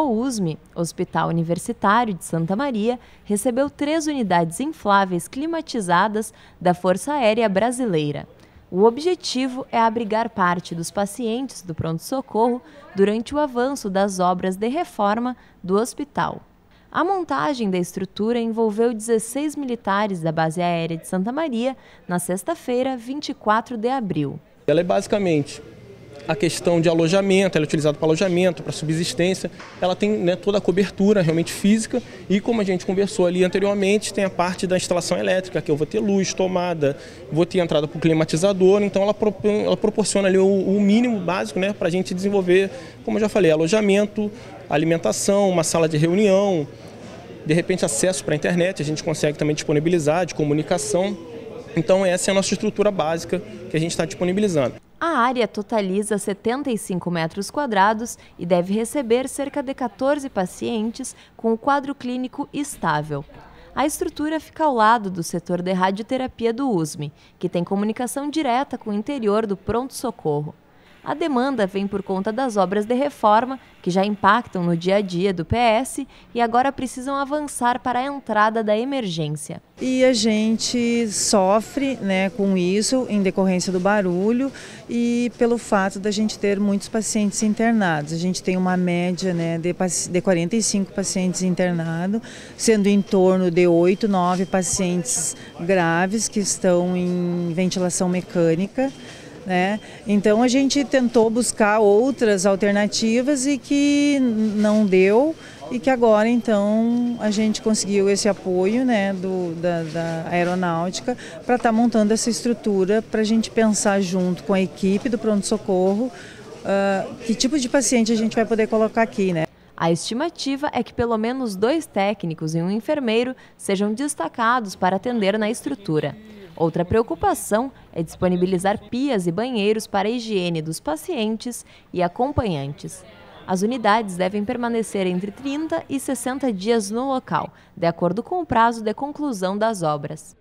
O USME, Hospital Universitário de Santa Maria, recebeu três unidades infláveis climatizadas da Força Aérea Brasileira. O objetivo é abrigar parte dos pacientes do pronto-socorro durante o avanço das obras de reforma do hospital. A montagem da estrutura envolveu 16 militares da Base Aérea de Santa Maria na sexta-feira, 24 de abril. Ela é basicamente a questão de alojamento, ela é utilizada para alojamento, para subsistência, ela tem né, toda a cobertura realmente física e como a gente conversou ali anteriormente, tem a parte da instalação elétrica, que eu vou ter luz, tomada, vou ter entrada para o climatizador, então ela, ela proporciona ali o, o mínimo básico né, para a gente desenvolver, como eu já falei, alojamento, alimentação, uma sala de reunião, de repente acesso para a internet, a gente consegue também disponibilizar, de comunicação. Então essa é a nossa estrutura básica que a gente está disponibilizando. A área totaliza 75 metros quadrados e deve receber cerca de 14 pacientes com o quadro clínico estável. A estrutura fica ao lado do setor de radioterapia do USME, que tem comunicação direta com o interior do pronto-socorro. A demanda vem por conta das obras de reforma, que já impactam no dia a dia do PS e agora precisam avançar para a entrada da emergência. E a gente sofre né, com isso em decorrência do barulho e pelo fato da gente ter muitos pacientes internados. A gente tem uma média né, de, de 45 pacientes internados, sendo em torno de 8, 9 pacientes graves que estão em ventilação mecânica. Né? Então a gente tentou buscar outras alternativas e que não deu e que agora então a gente conseguiu esse apoio né, do, da, da aeronáutica para estar tá montando essa estrutura para a gente pensar junto com a equipe do pronto-socorro uh, que tipo de paciente a gente vai poder colocar aqui. Né? A estimativa é que pelo menos dois técnicos e um enfermeiro sejam destacados para atender na estrutura. Outra preocupação é disponibilizar pias e banheiros para a higiene dos pacientes e acompanhantes. As unidades devem permanecer entre 30 e 60 dias no local, de acordo com o prazo de conclusão das obras.